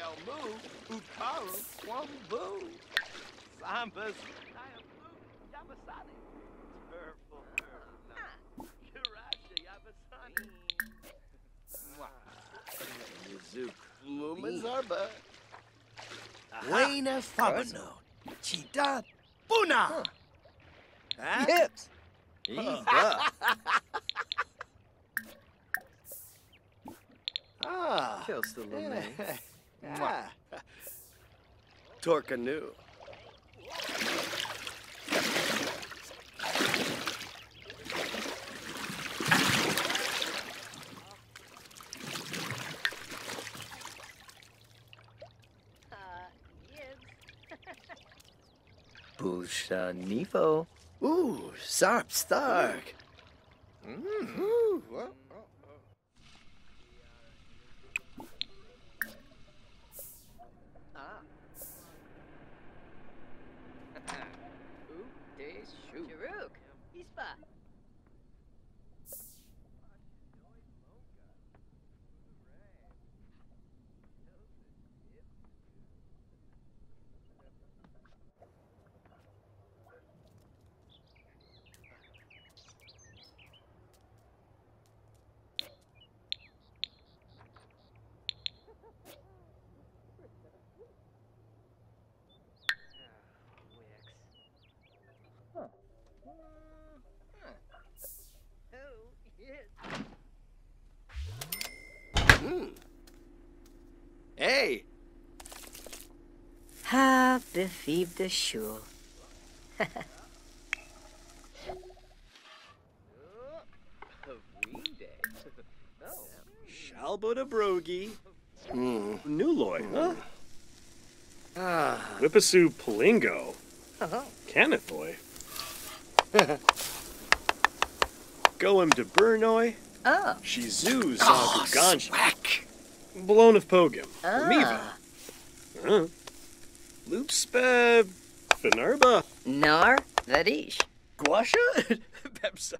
Ukaru Kwambu. Sambas Nayabu Yamasani. Purple Kirasha Yabasani. Yazuk Lumazarba. Buena Fabano. Chita Puna. Huh? Yips. Ah. Kills the Lume. Ah. Torcanu. Busha Nifo. Ooh, Sarp Stark. Ooh, well, Sharuk. Ispa. Oh, yes. Hey, Ha, befieb de shul. Shalboda Brogi. Hmm. Nuloy, huh? ah, Whippasu Palingo. Oh. Canathoy. Goem de Burnoy. Oh. Shizu oh, Zagu Ganji. swack. Blown of Pogum. Ah. Miva. Huh? Loopspe. Finarba. Nar Vadish. Guasha? Pepsa.